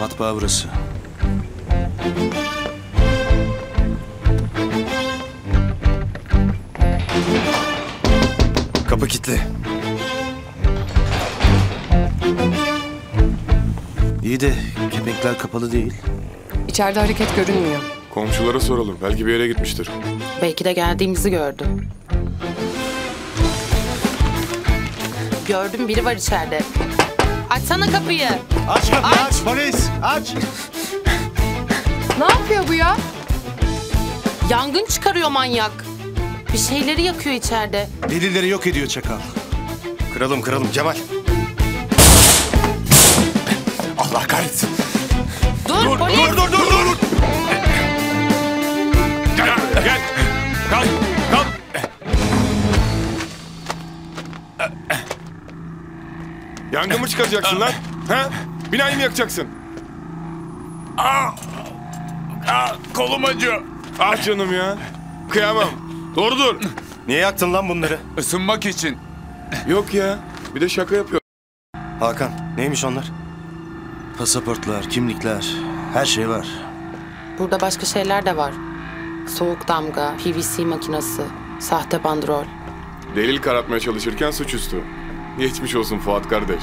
Matbaa burası. Kapı kilitli. İyi de kepenkler kapalı değil. İçeride hareket görünmüyor. Komşulara soralım. Belki bir yere gitmiştir. Belki de geldiğimizi gördü. Gördüm biri var içeride. Açsana kapıyı. Aç kapıyı aç polis aç. Ne yapıyor bu ya? Yangın çıkarıyor manyak. Bir şeyleri yakıyor içeride. Delilleri yok ediyor çakal. Kıralım kıralım Cemal. Yangın mı çıkaracaksın lan? Ha? Binayı mı yakacaksın? Aa, kolum acıyor. Ah canım ya. Kıyamam. Doğru dur. Niye yaktın lan bunları? Isınmak için. Yok ya. Bir de şaka yapıyor. Hakan neymiş onlar? Pasaportlar, kimlikler, her şey var. Burada başka şeyler de var. Soğuk damga, PVC makinesi, sahte bandrol. Delil karartmaya çalışırken suçüstü. Geçmiş olsun Fuat kardeş.